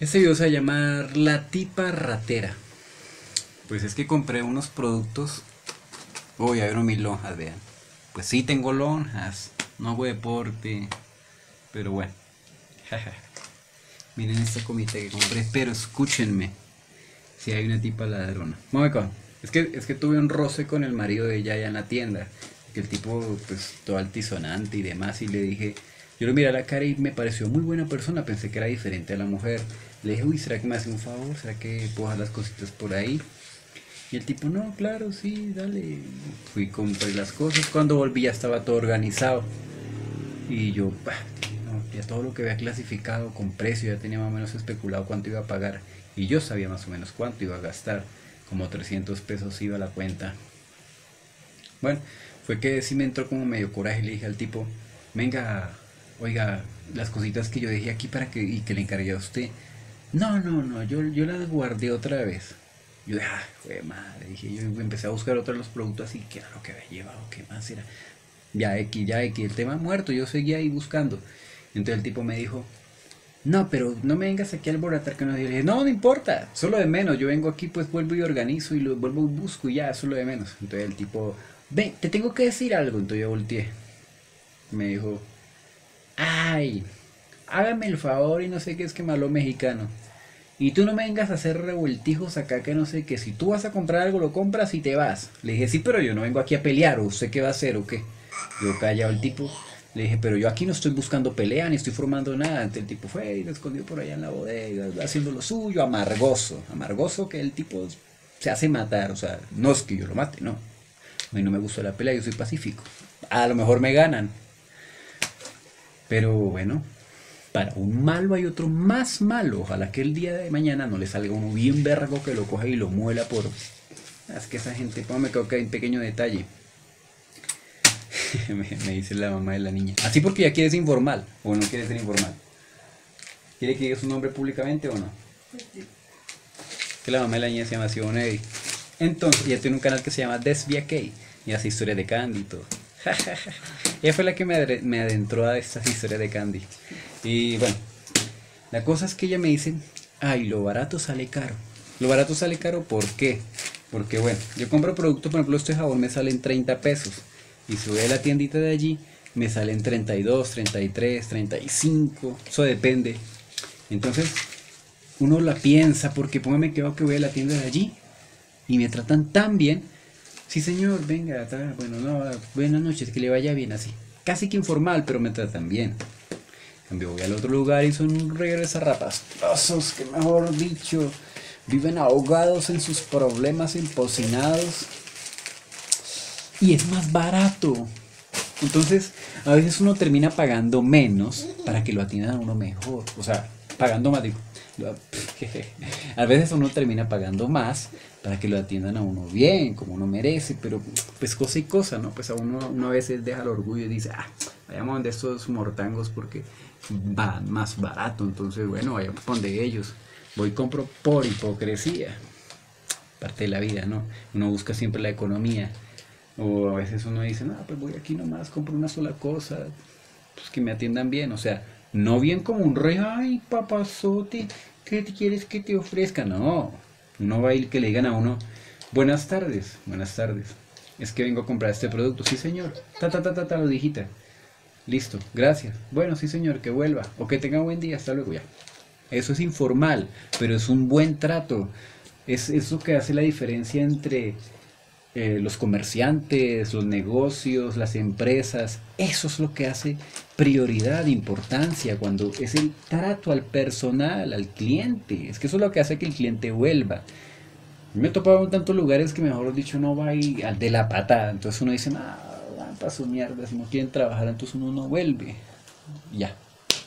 Este video se va a llamar La tipa ratera. Pues es que compré unos productos. Uy, a ver mis lonjas, vean. Pues sí tengo lonjas. No hago deporte. Pero bueno. Miren esta comida que compré. Pero escúchenme. Si hay una tipa ladrona. Vamos Es que, es que tuve un roce con el marido de ella allá en la tienda. Que el tipo, pues, todo altisonante y demás. Y le dije, yo le miré a la cara y me pareció muy buena persona. Pensé que era diferente a la mujer. Le dije, uy, ¿será que me hace un favor? ¿Será que puedo dejar las cositas por ahí? Y el tipo, no, claro, sí, dale. Fui, compré las cosas. Cuando volví ya estaba todo organizado. Y yo, bah, ya todo lo que había clasificado con precio, ya tenía más o menos especulado cuánto iba a pagar. Y yo sabía más o menos cuánto iba a gastar. Como 300 pesos iba a la cuenta. Bueno, fue que sí me entró como medio coraje. Le dije al tipo, venga, oiga, las cositas que yo dejé aquí para que, y que le encargué a usted. No, no, no, yo, yo las guardé otra vez. Yo dije, ah, madre, dije, yo empecé a buscar otros los productos así, ¿qué era lo que había llevado? ¿Qué más era? Ya X, ya X, el tema muerto, yo seguía ahí buscando. Entonces el tipo me dijo, no, pero no me vengas aquí al alborotar que no. dije, no, no importa, solo de menos, yo vengo aquí, pues vuelvo y organizo y lo vuelvo y busco y ya, solo de menos. Entonces el tipo, ven, te tengo que decir algo. Entonces yo volteé. Me dijo, ay, hágame el favor y no sé qué es que malo mexicano. Y tú no me vengas a hacer revueltijos acá que no sé qué. Si tú vas a comprar algo, lo compras y te vas. Le dije, sí, pero yo no vengo aquí a pelear. ¿O usted qué va a hacer o qué? Yo callado el tipo. Le dije, pero yo aquí no estoy buscando pelea ni estoy formando nada. Entonces el tipo fue y lo escondió por allá en la bodega, haciendo lo suyo, amargoso. Amargoso que el tipo se hace matar. O sea, no es que yo lo mate, no. A mí no me gustó la pelea, yo soy pacífico. A lo mejor me ganan. Pero bueno, para un malo hay otro más malo. Ojalá que el día de mañana no le salga uno bien vergo que lo coja y lo muela por... Es que esa gente, me quedo que hay un pequeño detalle. me, dice la mamá de la niña. Así porque ya quieres informal o no quieres ser informal. ¿Quiere que diga su nombre públicamente o no? Que la mamá de la niña se llama Sion Entonces, ya tiene un canal que se llama Desvia K y hace historia de Candy y todo. Ella fue la que me, adentró a estas historias de Candy. Y bueno, la cosa es que ella me dice, ay, lo barato sale caro. Lo barato sale caro, ¿por qué? Porque bueno, yo compro productos, por ejemplo, este jabón me sale en 30 pesos. Y si voy a la tiendita de allí, me salen 32, 33, 35. Eso depende. Entonces, uno la piensa porque póngame que voy a la tienda de allí y me tratan tan bien. Sí, señor, venga, bueno, no, buenas noches, que le vaya bien así. Casi que informal, pero me tratan bien cambio voy al otro lugar y son un zarrapastrosos que mejor dicho, viven ahogados en sus problemas impocinados. Y es más barato. Entonces, a veces uno termina pagando menos para que lo atiendan a uno mejor. O sea, pagando más, digo. A veces uno termina pagando más para que lo atiendan a uno bien, como uno merece, pero pues cosa y cosa, ¿no? Pues a uno, uno a veces deja el orgullo y dice, ah, vayamos de estos mortangos porque va más barato, entonces bueno, vayamos donde ellos. Voy y compro por hipocresía. Parte de la vida, ¿no? Uno busca siempre la economía. O a veces uno dice, no, pues voy aquí nomás, compro una sola cosa, pues que me atiendan bien. O sea, no bien como un rey, ay, papazote, ¿qué quieres que te ofrezca? No, no va a ir que le digan a uno, buenas tardes, buenas tardes. Es que vengo a comprar este producto, sí señor, ta ta ta ta, ta lo dijita. Listo, gracias. Bueno, sí señor, que vuelva. O que tenga buen día, hasta luego ya. Eso es informal, pero es un buen trato. Es eso que hace la diferencia entre eh, los comerciantes, los negocios, las empresas. Eso es lo que hace prioridad, importancia, cuando es el trato al personal, al cliente. Es que eso es lo que hace que el cliente vuelva. Me he topado en tantos lugares que mejor dicho no va ahí al de la patada. Entonces uno dice, ah, para su mierda, si no quieren trabajar, entonces uno no vuelve. Ya,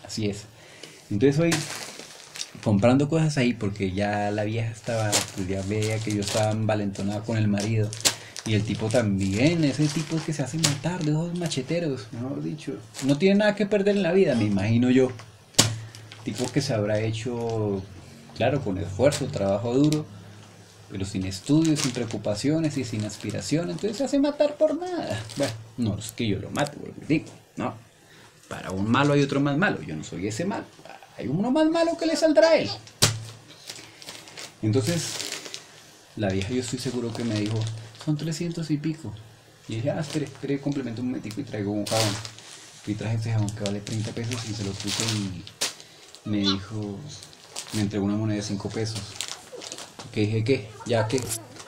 así es. Entonces hoy comprando cosas ahí porque ya la vieja estaba, pues ya veía que yo estaba envalentonado con el marido. Y el tipo también, ese tipo que se hace matar de dos macheteros, mejor dicho. No tiene nada que perder en la vida, me imagino yo. Tipo que se habrá hecho, claro, con esfuerzo, trabajo duro pero sin estudios, sin preocupaciones y sin aspiración, entonces se hace matar por nada. Bueno, no es que yo lo mate, porque digo, no. Para un malo hay otro más malo, yo no soy ese malo. Hay uno más malo que le saldrá a él. Entonces, la vieja yo estoy seguro que me dijo, son 300 y pico. Y dije, ah, espere, espere, complemento un momentico y traigo un jabón. Y traje este jabón que vale 30 pesos y se lo puse y me dijo, me entregó una moneda de 5 pesos. Que dije, ¿qué? ¿Ya qué?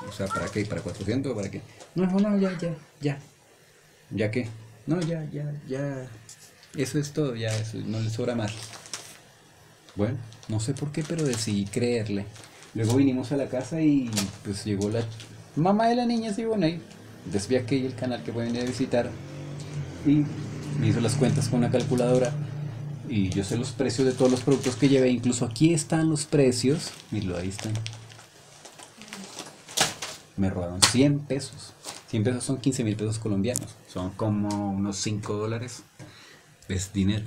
O sea, ¿para qué? ¿Para 400 o para qué? No, no, no, ya, ya, ya. ¿Ya qué? No, ya, ya, ya. Eso es todo, ya, eso, no le sobra más. Bueno, no sé por qué, pero decidí creerle. Luego vinimos a la casa y pues llegó la mamá de la niña Siboney. Desde aquí el canal que pueden ir a visitar. Y me hizo las cuentas con una calculadora. Y yo sé los precios de todos los productos que llevé. Incluso aquí están los precios. Míralo, ahí están. Me robaron 100 pesos. 100 pesos son 15 mil pesos colombianos. Son como unos 5 dólares. Es dinero.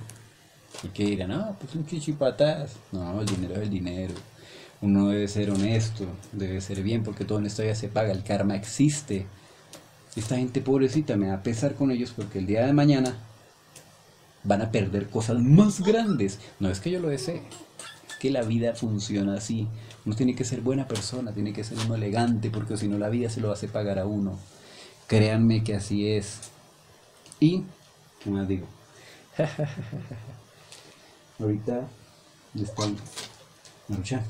Y que dirán, no, pues un chichipatas. No, el dinero es el dinero. Uno debe ser honesto, debe ser bien, porque todo en esta vida se paga. El karma existe. Esta gente pobrecita me va a pesar con ellos porque el día de mañana van a perder cosas más grandes. No es que yo lo desee, es que la vida funciona así. Uno tiene que ser buena persona, tiene que ser uno elegante, porque si no la vida se lo hace pagar a uno. Créanme que así es. Y, ¿qué más digo? Ahorita están Maruchan.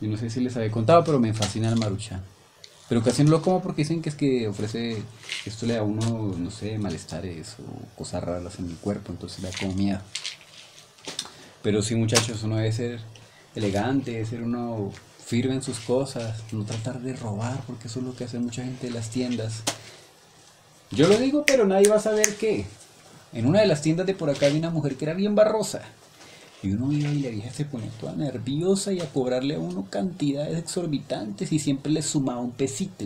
Yo no sé si les había contado, pero me fascina el Maruchan. Pero casi no lo como porque dicen que es que ofrece, esto le da a uno, no sé, malestares o cosas raras en el cuerpo, entonces le da como miedo. Pero sí, muchachos, uno debe ser elegante, debe ser uno firme en sus cosas, no tratar de robar, porque eso es lo que hace mucha gente en las tiendas. Yo lo digo, pero nadie va a saber qué. En una de las tiendas de por acá había una mujer que era bien barrosa. Y uno iba y la vieja se ponía toda nerviosa y a cobrarle a uno cantidades exorbitantes y siempre le sumaba un pesito.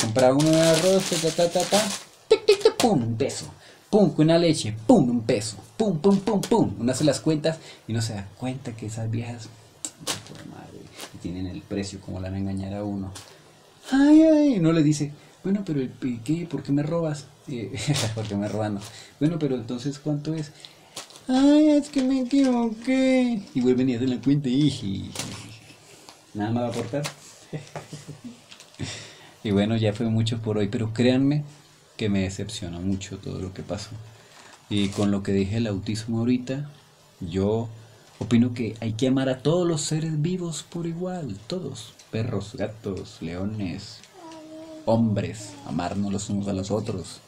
compraba uno de arroz, ta, ta, ta, ta, tic, tic, tic, pum, un peso. Pum, con una leche, pum, un peso. Pum, pum, pum, pum. Uno hace las cuentas y no se da cuenta que esas viejas madre, tienen el precio, como la van a engañar a uno. Ay, ay, no le dice, bueno, pero ¿qué? ¿Por qué me robas? Eh, porque me roban. Bueno, pero entonces, ¿cuánto es? Ay, es que me equivoqué. Y vuelven y hacen la cuenta y nada más va a aportar. y bueno, ya fue mucho por hoy, pero créanme que me decepciona mucho todo lo que pasó. Y con lo que dije el autismo ahorita, yo opino que hay que amar a todos los seres vivos por igual, todos, perros, gatos, leones, hombres, amarnos los unos a los otros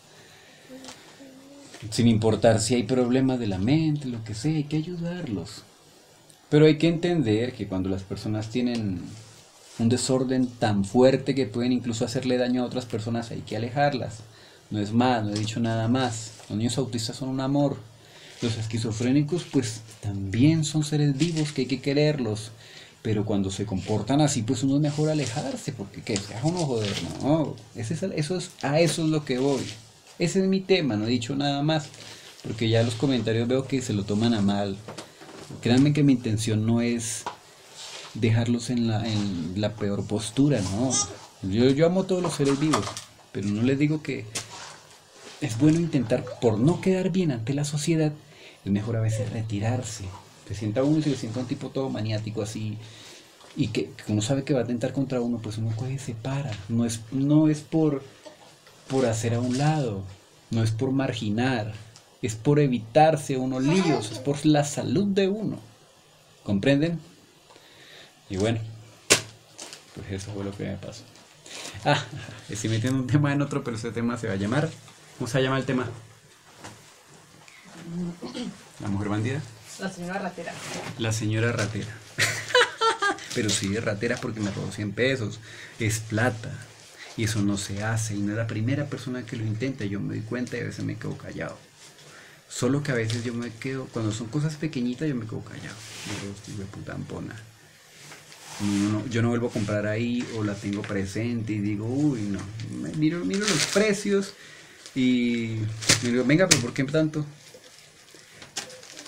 sin importar si hay problemas de la mente, lo que sea, hay que ayudarlos. Pero hay que entender que cuando las personas tienen un desorden tan fuerte que pueden incluso hacerle daño a otras personas, hay que alejarlas. No es más, no he dicho nada más. Los niños autistas son un amor. Los esquizofrénicos pues también son seres vivos que hay que quererlos. Pero cuando se comportan así, pues uno es mejor alejarse, porque que sea uno joder, no. Ese es, eso es, a eso es lo que voy. Ese es mi tema, no he dicho nada más, porque ya los comentarios veo que se lo toman a mal. Créanme que mi intención no es dejarlos en la, en la peor postura, no. Yo, amo a todos los seres vivos, pero no les digo que es bueno intentar, por no quedar bien ante la sociedad, es mejor a veces retirarse. Se sienta uno y se sienta un tipo todo maniático así, y que, uno sabe que va a atentar contra uno, pues uno coge y se para. No es, no es por por hacer a un lado, no es por marginar, es por evitarse unos líos, es por la salud de uno. ¿Comprenden? Y bueno, pues eso fue lo que me pasó. Ah, estoy metiendo un tema en otro, pero ese tema se va a llamar. ¿Cómo se llama el tema? ¿La mujer bandida? La señora ratera. La señora ratera. pero sí, es ratera porque me robó 100 pesos. Es plata. Y eso no se hace. Y no es la primera persona que lo intenta. Yo me doy cuenta y a veces me quedo callado. Solo que a veces yo me quedo, cuando son cosas pequeñitas, yo me quedo callado. Digo, puta ampona. yo no vuelvo a comprar ahí o la tengo presente y digo, uy, no. Miro, miro los precios y me digo, venga, pero ¿por qué tanto?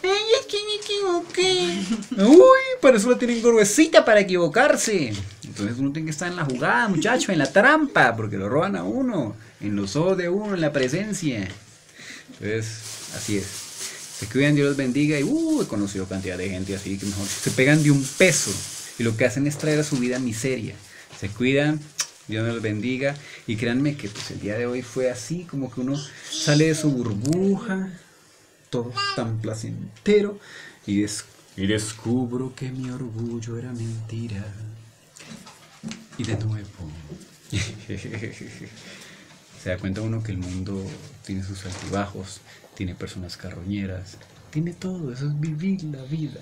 Ay, es que me equivoqué. Uy, para eso la tienen gruesita para equivocarse. Entonces uno tiene que estar en la jugada, muchacho, en la trampa, porque lo roban a uno, en los ojos de uno, en la presencia. Entonces, así es. Se cuidan, Dios los bendiga. Y uh, he conocido cantidad de gente así que mejor se pegan de un peso. y lo que hacen es traer a su vida miseria. Se cuidan, Dios los bendiga y créanme que pues el día de hoy fue así, como que uno sale de su burbuja, todo tan placentero y, y descubro que mi orgullo era mentira. Y de nuevo. Se da cuenta uno que el mundo tiene sus altibajos, tiene personas carroñeras, tiene todo, eso es vivir la vida.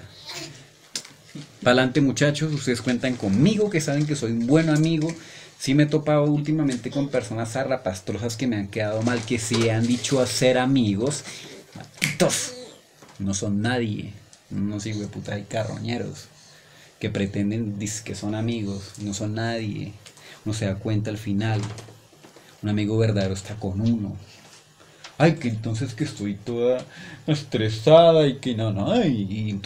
Pa'lante muchachos, ustedes cuentan conmigo, que saben que soy un buen amigo. Sí me he topado últimamente con personas zarrapastrosas que me han quedado mal, que se han dicho a ser amigos. No son nadie. No sigo de puta y carroñeros que pretenden que son amigos, no son nadie. Uno se da cuenta al final. Un amigo verdadero está con uno. Ay, que entonces que estoy toda estresada y que no, no, y